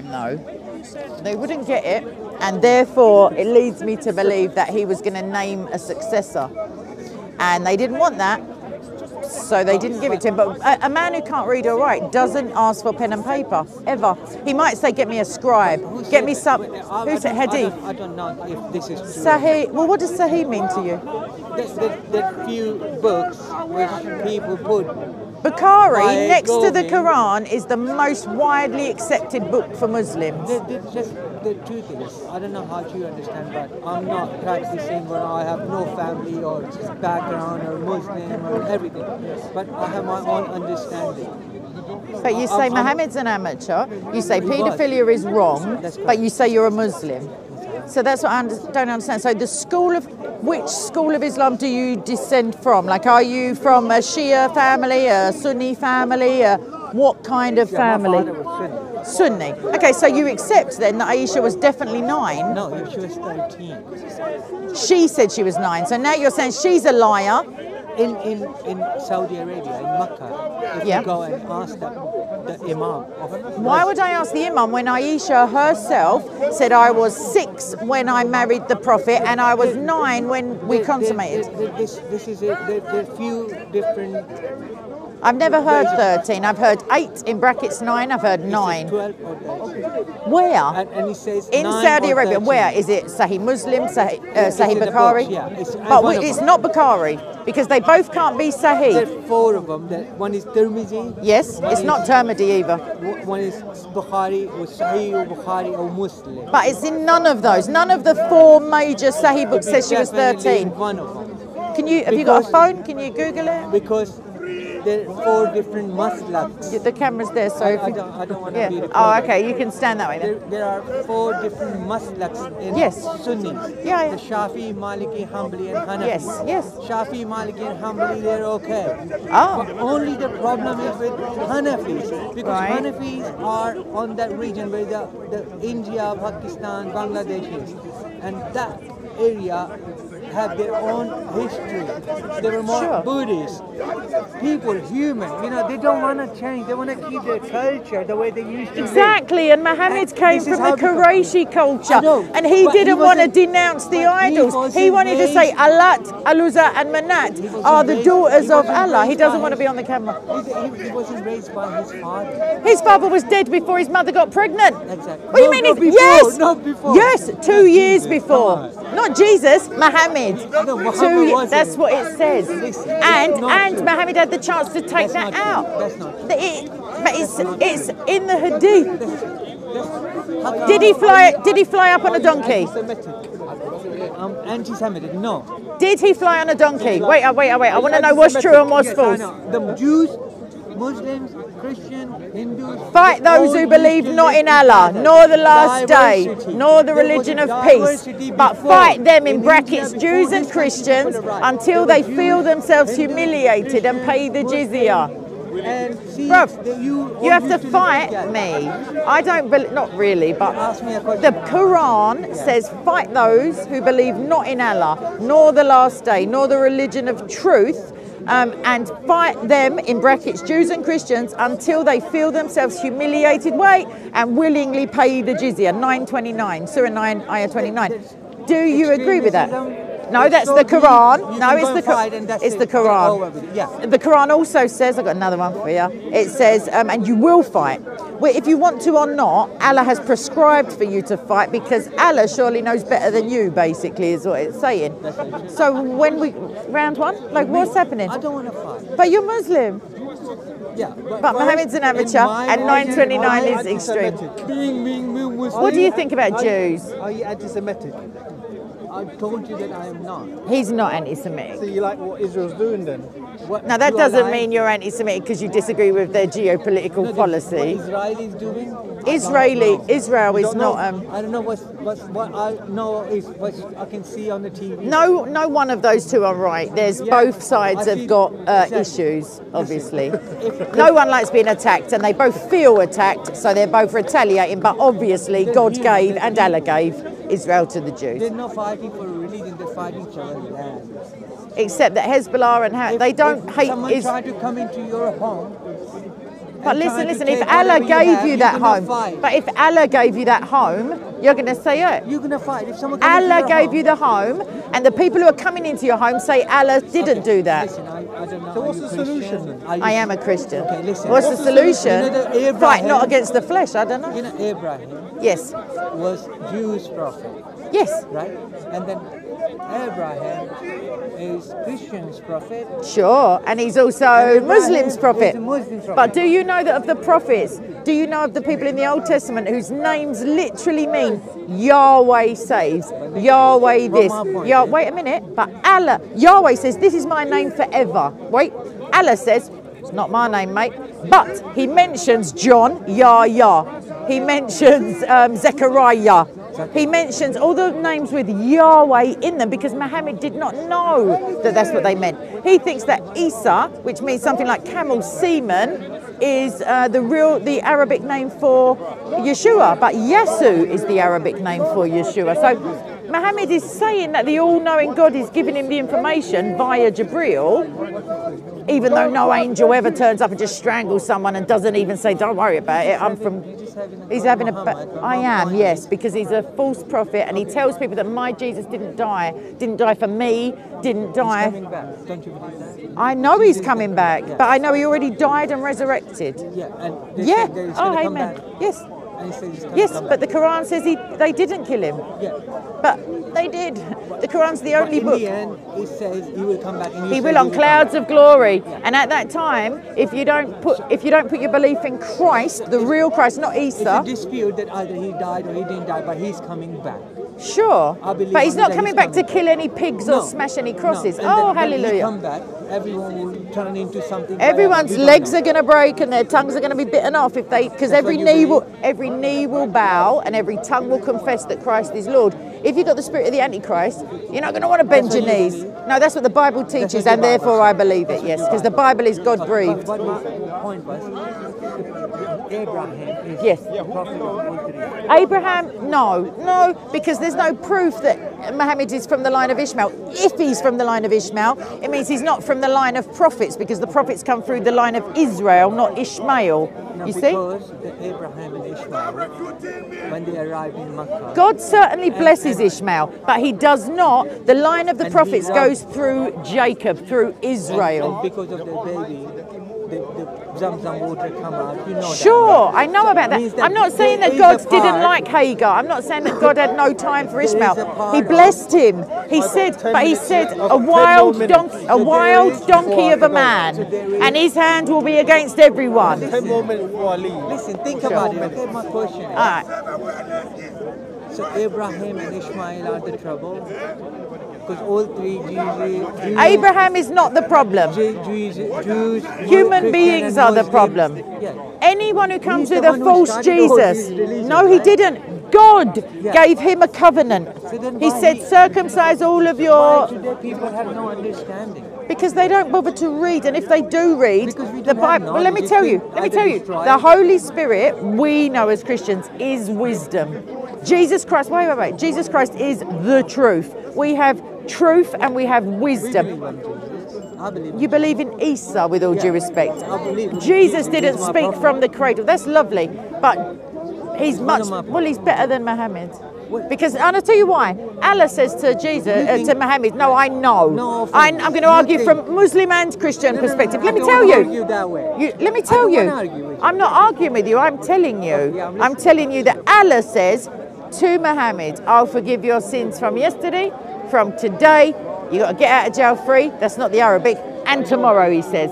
him though. They wouldn't get it, and therefore it leads me to believe that he was going to name a successor, and they didn't want that, so they didn't give it to him. But a, a man who can't read or write doesn't ask for pen and paper ever. He might say, "Get me a scribe, get me some." Who said I Hadith? don't, I don't know if this is true. Sahih. Well, what does Sahih mean to you? There, there are few books which people put. Bukhari, By next to the Quran, is the most widely accepted book for Muslims. There's just the truth is, I don't know how you understand, but I'm not practicing or I have no family or background or Muslim or everything. But I have my own understanding. But you say I'm- Muhammad's an amateur. You say paedophilia is wrong, but you say you're a Muslim. So that's what I don't understand. So the school of which school of Islam do you descend from? Like, are you from a Shia family, a Sunni family, a what kind of family? Sunni. Sunni. Okay, so you accept then that Aisha was definitely nine. No, she was 13. She said she was nine. So now you're saying she's a liar. In, in, in Saudi Arabia, in Mecca, if you go and ask the, the Imam of Why would I ask the Imam when Aisha herself said I was six when I married the Prophet and I was nine when we There- consummated? there- there- this, this is a, there, there are few different I've never heard 13. I've heard eight in brackets nine. I've heard nine. 12 or 13. Where? And, and he says In nine Saudi Arabia, 13. where is it? Sahih Muslim, Sahih, uh, Sahih Bukhari. yeah. It's- but of it's not Bukhari because they both can't be Sahih. There are four of them. One is Tirmizi. Yes, it's is- not Tirmidhi either. One is Bukhari or Sahih or Bukhari or Muslim. But it's in none of those. None of the four major Sahih books says she was 13. One of them. Can you? Have you got a phone? Can you Google it? Because there are four different maslaks. The camera's there, so I, if I you, don't, I don't want to yeah. be Oh, okay. You can stand that way There, then. there are four different maslaks in Yes. Sunnis. Yeah, yeah. The Shafi, Maliki, Hanbali, and Hanafi. Yes, yes. Shafi, Maliki, and Hanbali, they're okay. Oh. But only the problem is with Hanafis because Right. Hanafis are on that region where the, the India, Pakistan, Bangladesh is, and that area have their own history. They were more Sure. Buddhist people, human. You know, they don't want to change. They want to keep their culture the way they used to. live. Exactly, and Muhammad came from the Qurayshi culture, know, and he didn't want to denounce the he idols. He, wasn't wanted to say raised- Al-Lat, Al-Uzza, and Manat are the daughters he of Allah. He doesn't want to be on the camera. He, he, he wasn't raised by his father. His father was dead before his mother got pregnant. Exactly. What do you mean? he's- before, yes, not before. yes, two years before. Not Jesus, Muhammad. No, Muhammad wasn't. That's what it says. And and. Muhammad had the chance to take that out. That's not it- but it's it's in the Hadith. Did he fly? Did he fly up on a donkey? Um, anti-Semitic. No. Did he fly on a donkey? Wait, uh, wait, uh, wait. I want to know what's true and what's false. The Jews, Muslims, Christian, Hindus. Fight those who believe not in Allah, nor the last day, nor the religion of peace, but fight them in In brackets, India, Jews and Christians, country was a right. until they feel themselves humiliated and pay the jizya. And Bruv, you, You have to fight me. I don't believe, not really, but Ask me a question. the Quran says, fight those who believe not in Allah, nor the last day, nor the religion of truth, um, and fight them, in brackets, Jews and Christians, until they feel themselves humiliated, wait, and willingly pay the jizya. 929, Surah 9, Ayah 29. Do you agree with that? No, it's that's the Quran. No, it's the and fight and Quran. It's it. the Quran. Yeah. The Quran also says, I've got another one for you. It says, um, and you will fight. Well, if you want to or not, Allah has prescribed for you to fight because Allah surely knows better than you, basically, is what it's saying. So when we, round one? Like, what's happening? I don't want to fight. But you're Muslim. Yeah, But Mohammed's an amateur, and 929 is extreme. Being, being, being What do you think about Jews? Are you anti-Semitic? I told you that I am not. He's not anti Semitic. So you like what Israel's doing then? What Now, that doesn't lying- mean you're anti Semitic because you disagree with their geopolitical No, policy. What Israel is doing? Israeli-. Israel is know? not, um, I don't know what's, what's what I know is what I can see on the TV. No, no one of those two are right. There's Yeah, both sides have got uh, exactly. issues, obviously. If- no one likes being attacked, and they both feel attacked, so they're both retaliating. But obviously, God gave and Allah gave Israel to the Jews. They're not fighting for a religion. They're fighting for a land. except that Hezbollah and Ha- If- they don't if hate someone is. tried to come into your home. But listen, listen. If Allah whatever gave have, you that home, fight. but if Allah gave you that home, you're going to say it. you're gonna fight. If someone Allah gave home, you the home, and the people who are coming into your home say Allah didn't do that. Listen, I, I don't know. So what's the Christian? solution then? Are you- I am a Christian. Okay, listen. What's the What's solution? You know the Abraham, Fight not against the flesh. I don't know. You know Abraham Yes, was Jewish prophet, yes, right? And then Abraham is Christian's prophet. sure. And he's also Abraham Muslim's prophet. Muslim prophet. But do you know that of the prophets? Do you know of the people in the Old Testament whose names literally mean Yahweh saves, Yahweh this, Yah-. Wait a minute, but Allah, Yahweh says, "This is my name forever." Wait, Allah says, "It's not my name, mate." But He mentions John, Yahya. He mentions um, Zechariah. He mentions all the names with Yahweh in them because Muhammad did not know that that's what they meant. He thinks that Isa, which means something like camel semen, is uh, the real the Arabic name for Yeshua, but Yesu is the Arabic name for Yeshua. So Muhammad is saying that the all-knowing God is giving him the information via Jibril, even though no angel ever turns up and just strangles someone and doesn't even say, "Don't worry about it. I'm from." He's having a. I am, yes, because he's a false prophet, and he tells people that my Jesus didn't die, didn't die for me, didn't die. coming back. Don't you believe that? I know he's coming back, but I know he already died and resurrected. Yeah, and Yeah. said that he's Oh, amen. Yes. And he said he's gonna Yes, but the. Quran says he they didn't kill him. yeah. But they did. The Quran's the only book. end, it says he will come back. And He will on come clouds back. of glory. And at that time, if you don't put if you don't put your belief in Christ, the real Christ, not It's a Isa, dispute that either he died or he didn't die, but he's coming back. Sure. I believe But he's not coming he's back to kill any pigs or smash any crosses. No. Oh, then when he hallelujah. come back, everyone will turn into something. Everyone's legs are going to break and their tongues are going to be bitten off if they because every knee will every knee will bow and every tongue will confess that Christ is Lord. If you've got the spirit of the Antichrist, you're not going to want to bend your knees. No, that's what the Bible teaches, and therefore. I believe it. Yes, because the Bible is God breathed. but my point was, Abraham Yes. the prophet of all three. Abraham, no, no, because there's no proof that Muhammad is from the line of Ishmael. If he's from the line of Ishmael, it means he's not from the line of prophets because the prophets come through the line of Israel, not Ishmael. No, You see? Abraham and Ishmael, when they arrived in God certainly blesses and- Ishmael, but he does not. The line of the prophets goes through Jacob, through Israel. and because of the baby, the, the Zamzam water come out. You know that. Sure, right? I know So about that. means I'm not saying that God didn't like Hagar. I'm not saying that God had no time for Ishmael. He blessed him. He said, but he said, a wild donkey, So a wild donkey of I a go. man, So there is- and his hand will be against everyone. Ten more minutes before I leave. Listen, think about it. Okay, my question. All right. So Abraham and Ishmael are the trouble because all three Jews, Jews Abraham is not the problem. Jews, Jews, Human beings are the problem. Yeah. Anyone who comes He's with a false Jesus, these religions, no, he right? didn't. God Yeah. gave him a covenant. So He said, circumcise all of your. today people have no understanding? Because they don't bother to read, and if they do read the Bible, well, let me tell you, let me tell you, the Holy Spirit we know as Christians is wisdom. Jesus Christ, wait, wait, wait. Jesus Christ is the truth. We have truth and we have wisdom. believe in Jesus. I believe. You believe in Isa, with all due respect. I believe in Jesus Jesus. didn't speak prophet. from the cradle. That's lovely, but he's much well. He's better than Muhammad. Because and I'll tell you why. Allah says to Jesus, uh, to Muhammad, "No, I know. No, I. I'm going to argue think- from Muslim and Christian No, no, perspective. Let me tell you. You, let me tell don't you. wanna argue with you. I'm not arguing with you. I'm telling you. Okay, I'm I'm telling you that Allah says to Muhammad, "I'll forgive your sins from yesterday, from today. You got to get out of jail free. That's not the Arabic. And tomorrow," he says.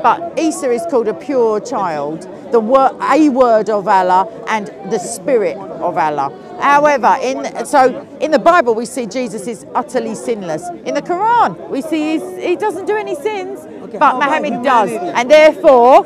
But Isa is called a pure child, the word, a word of Allah and the spirit of Allah. However, in so in the Bible we see Jesus is utterly sinless. In the Quran we see he's, he doesn't do any sins, Okay, but Muhammad does, and therefore,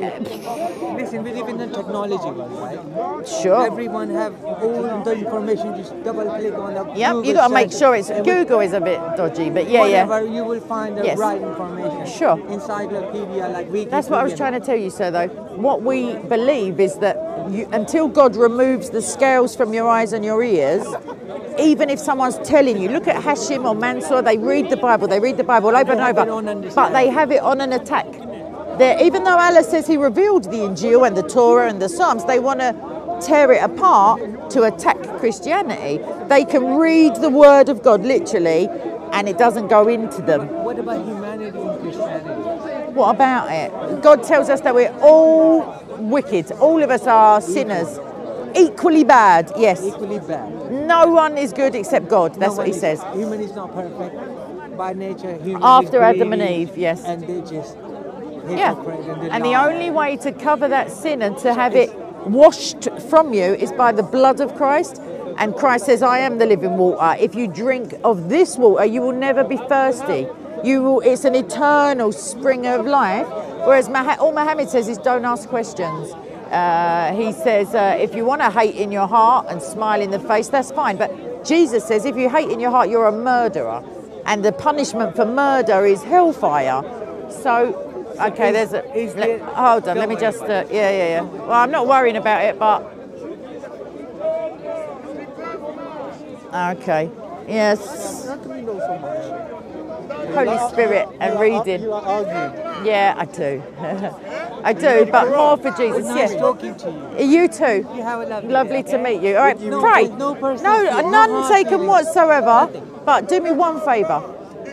Listen, we live in a technology world, right? sure. Everyone have all the information. Just double click on the. Yep, Google you got to make sure it's Google is a bit dodgy, but yeah, yeah. whatever, you will find the Yes. right information. Sure. Encyclopedia, like Wikipedia. That's what I was trying to tell you, sir. Though what we believe is that you, until God removes the scales from your eyes and your ears, even if someone's telling you, look at Hashim or Mansour, they read the Bible, they read the Bible over and over, but they have it on an attack. They're, even though Allah says He revealed the Injil and the Torah and the Psalms, they want to tear it apart to attack Christianity. They can read the Word of God literally, and it doesn't go into them. What about humanity in Christianity? What about it? God tells us that we're all wicked. All of us are sinners. Equally bad, yes. Equally bad. No one is good except God. That's No what he is- says. Human is not perfect by nature. Human After Adam and Eve, yes. And they just Yeah. and, the only way to cover that sin and to have it washed from you is by the blood of Christ. And Christ says, I am the living water. If you drink of this water, you will never be thirsty. You will, it's an eternal spring of life. Whereas Mah- all Muhammad says is don't ask questions. Uh, he says, uh, if you want to hate in your heart and smile in the face, that's fine. But Jesus says, if you hate in your heart, you're a murderer. And the punishment for murder is hellfire. So, okay, there's a. is let- there- hold on, let me just. Uh, yeah, yeah, yeah. Well, I'm not worrying about it, but. Okay. Yes. How can we know so much? Holy Spirit and reading. You like arguing. Yeah, I do. I do, but more for Jesus. Nice Yeah. talking to you. You too. You have a lovely Lovely day, to okay? meet you. All right, No- pray. no no, none taken whatsoever. But do me one favour.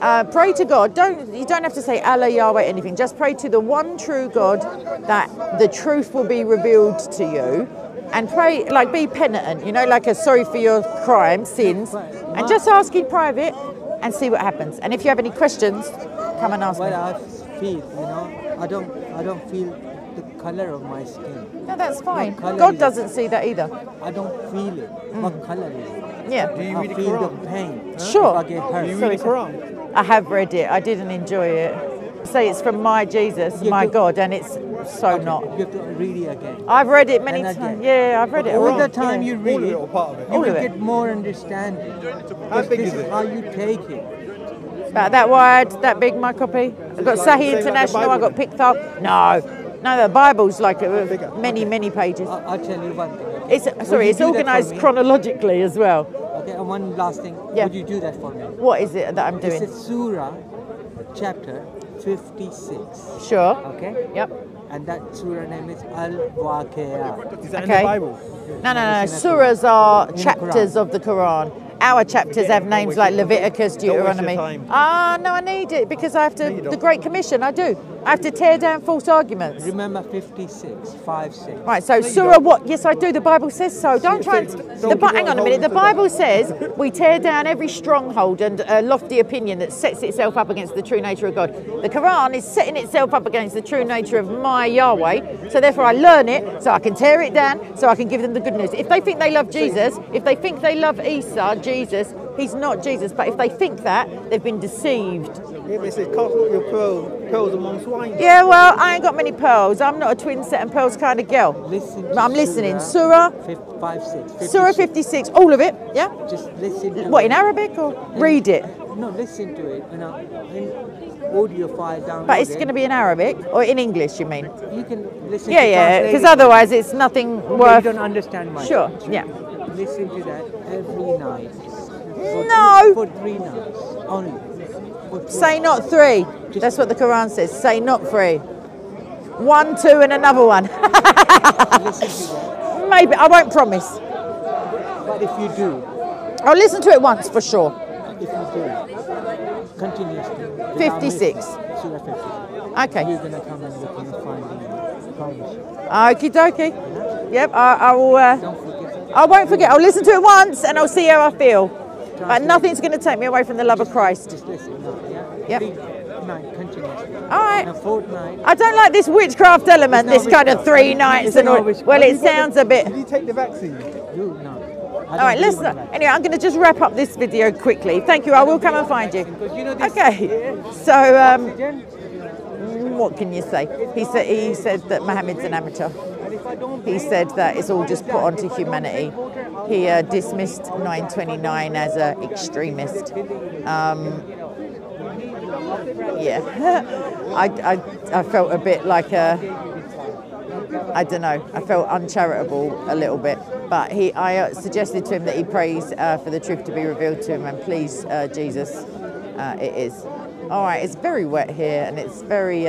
Uh, pray to God. Don't you don't have to say Allah, Yahweh, anything. Just pray to the one true God that the truth will be revealed to you, and pray like be penitent. You know, like a sorry for your crime, sins, and just ask in private and see what happens. And if you have any questions, come and ask me. What I feel, you know, I don't, I don't feel the color of my skin. No, that's fine. God doesn't see that either. I don't feel it. What color is it? Yeah. Do you I read the feel the Quran? pain. Sure. I get hurt. Do you Sorry, read the. Quran? I have read it. I didn't enjoy it. Say it's from my Jesus, You my do- God, and it's so not. You have to read it again. I've read it many times. Yeah, I've read it. All already. the time yeah. you read All of it, it or part of it? you All will of it. get more understanding. How big is it? How you take it. About that wide, that big, my copy. I've got like- Sahih same like the International. I've got picked up. No, no, the Bible's like uh, many, many pages. I, I'll tell you one thing. Okay? It's sorry, it's do that for organised chronologically as well. Okay, and one last thing. Yeah. Would you do that for me? What is it that I'm This doing? is Surah, chapter 56. Sure. Okay? Yep. And that surah name is Al Waqiyah. Is that Okay. in the Bible? No, no, no. It's in the Surahs are In chapters Quran. of the Quran. Our chapters have names like Leviticus, Don't waste your Deuteronomy. time. Ah, no, I need it because I have to. you the. Great Commission, I do. I have to tear down false arguments. Remember 56, 5, 6. Right, so Surah what? Yes, I do. The Bible says so. Don't try and. don't The, Bi- hang on a a minute. The Bible says we tear down every stronghold and uh, lofty opinion that sets itself up against the true nature of God. The Quran is setting itself up against the true nature of my Yahweh. So therefore, I learn it so I can tear it down so I can give them the good news. If they think they love Jesus, if they think they love Isa, Jesus, he's not Jesus. But if they think that, they've been deceived. Yeah, but it says, cast not your pearl, pearls among swine. Yeah, well, I ain't got many pearls. I'm not a twin set and pearls kind of girl. Listen I'm listening. Surah Surah, fif- 5, 6. Surah 56, all of it, yeah? Just listen to What, in Arabic or read it? No, listen to it. Know, audio file download But it's going to be in Arabic or in English, you mean? You can listen Yeah, yeah, because otherwise it's nothing Yeah, worth. You don't understand much. Sure, yeah. Listen to that every night. For No. Three, for three nights only. Say not three. That's what the Quran says. Say not three. One, two, and another one. to. Maybe. I won't promise. But if you do, I'll listen to it once for sure. if you do, continuously. 56. missing, Surah 56. Okay. You're gonna come and look and find Okie dokie. Yep, I, I will. Uh, I won't forget. I'll listen to it once and I'll see how I feel. But nothing's going to take me away from the love of Christ. Just listen. Yeah. Yep. Night continuously. All right. A fortnight. I don't like this witchcraft element, this kind of three nights and all. Well, it sounds a bit. Did you take the vaccine? You no. All right, listen. Anyway, I'm going to just wrap up this video quickly. Thank you. I will come and find you. Because you know this. Okay. So, um, what can you say? He said he said that Mohammed's an amateur. He said that it's all just put onto humanity. He uh, dismissed 929 as an extremist. Um, yeah, I, I, I felt a bit like a I don't know. I felt uncharitable a little bit, but he. I uh, suggested to him that he prays uh, for the truth to be revealed to him, and please, uh, Jesus, uh, it is. All right. It's very wet here, and it's very.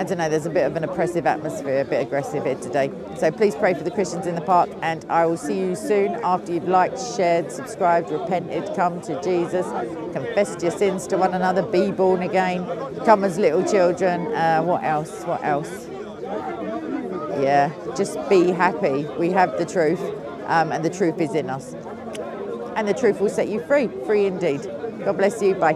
I don't know, there's a bit of an oppressive atmosphere, a bit aggressive here today. So please pray for the Christians in the park, and I will see you soon after you've liked, shared, subscribed, repented, come to Jesus, confessed your sins to one another, be born again, come as little children. Uh, what else? What else? Yeah, just be happy. We have the truth, um, and the truth is in us. And the truth will set you free, free indeed. God bless you. Bye.